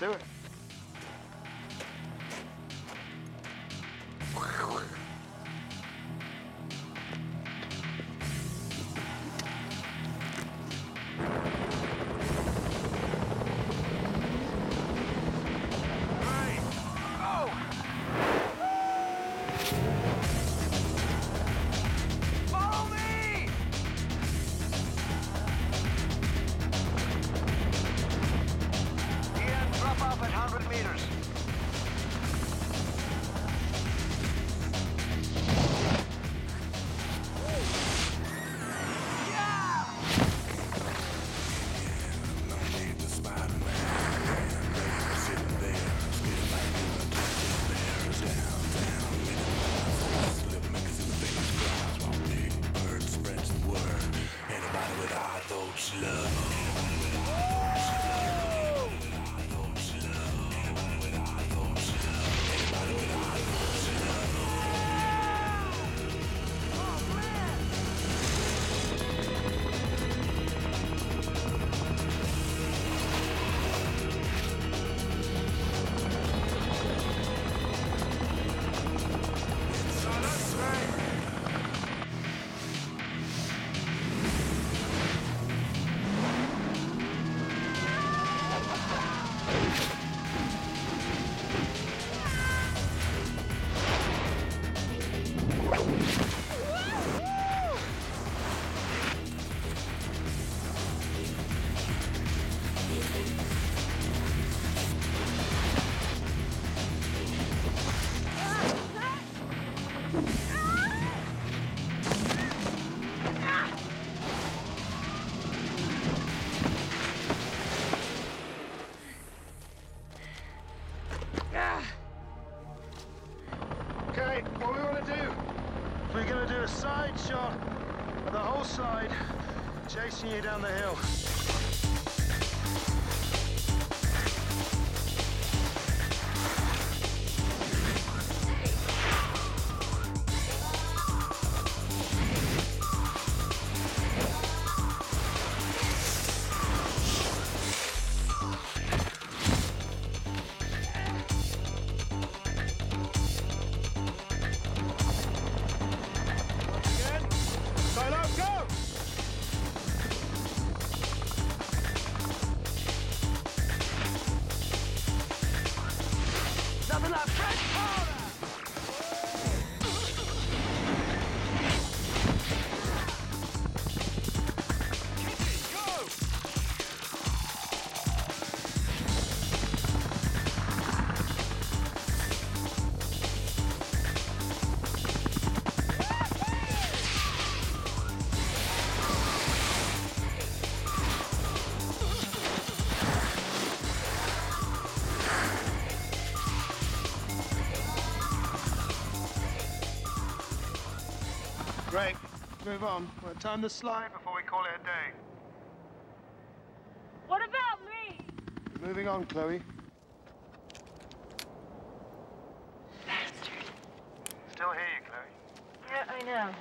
Let's do it. A side shot the whole side chasing you down the hill. Great. Move on. We'll time the slide before we call it a day. What about me? Moving on, Chloe. Bastard. Still hear you, Chloe. Yeah, I know.